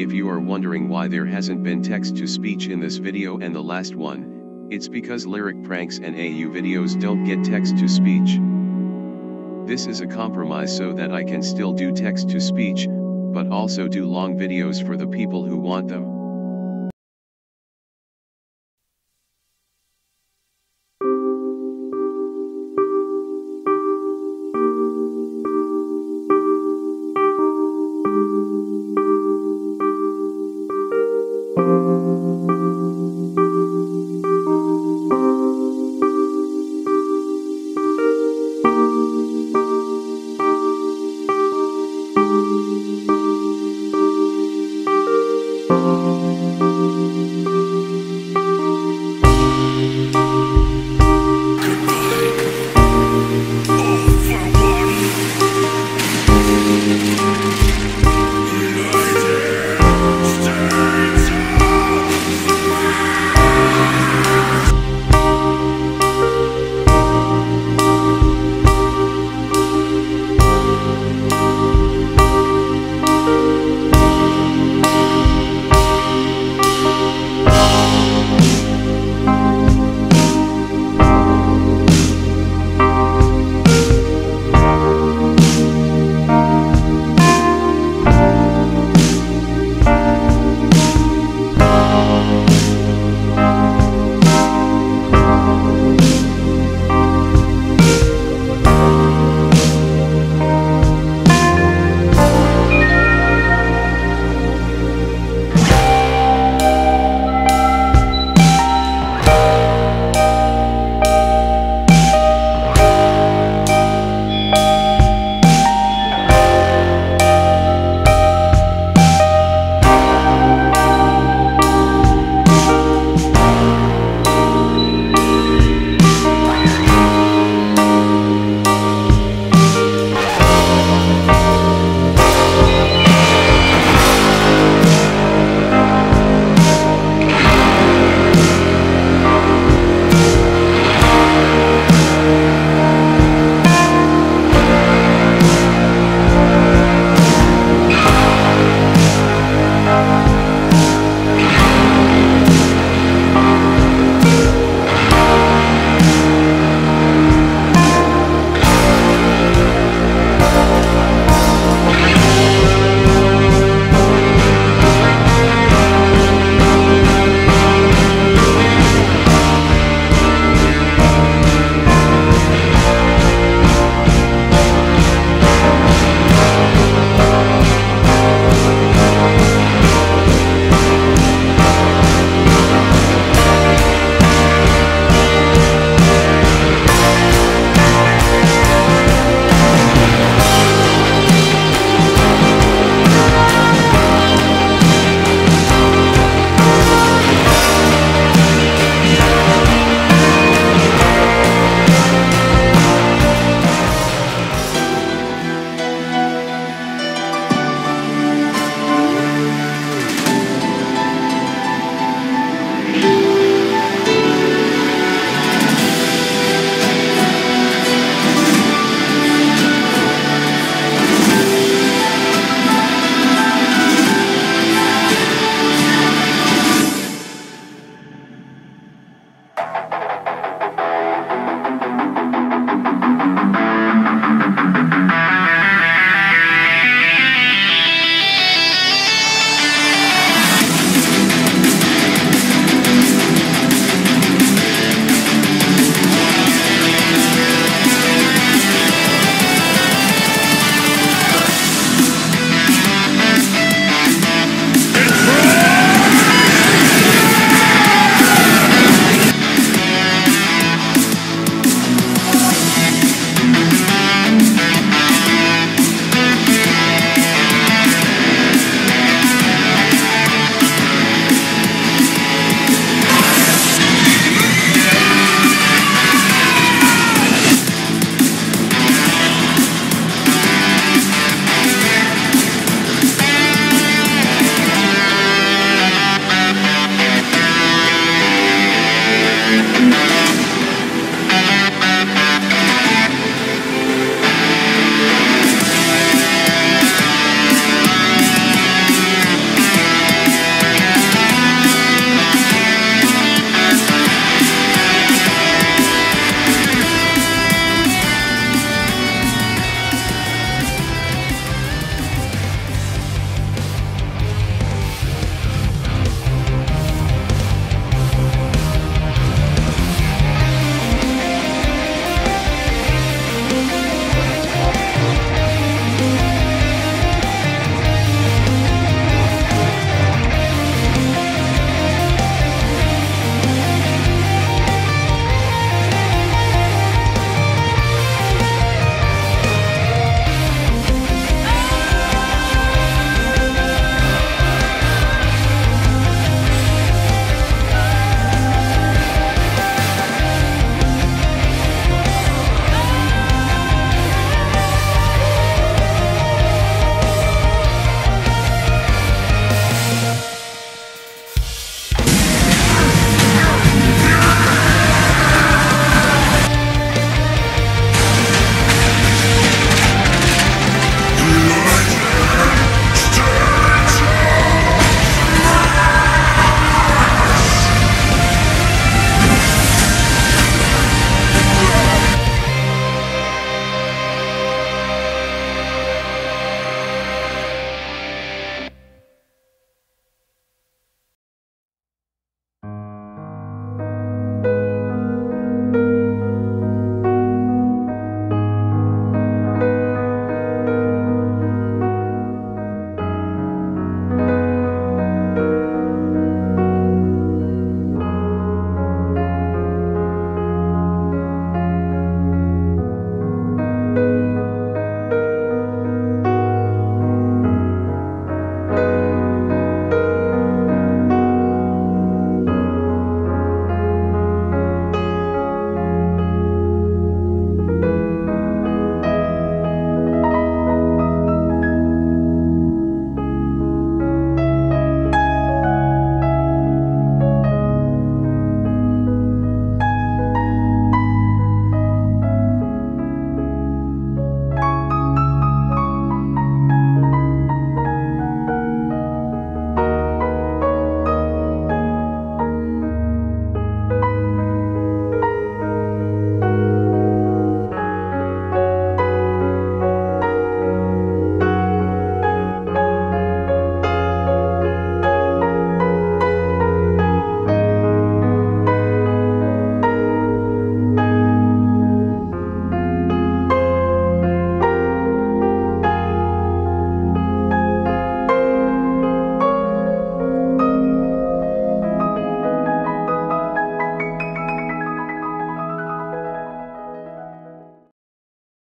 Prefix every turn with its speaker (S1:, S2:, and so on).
S1: If you are wondering why there hasn't been text-to-speech in this video and the last one, it's because lyric pranks and AU videos don't get text-to-speech. This is a compromise so that I can still do text-to-speech, but also do long videos for the people who want them.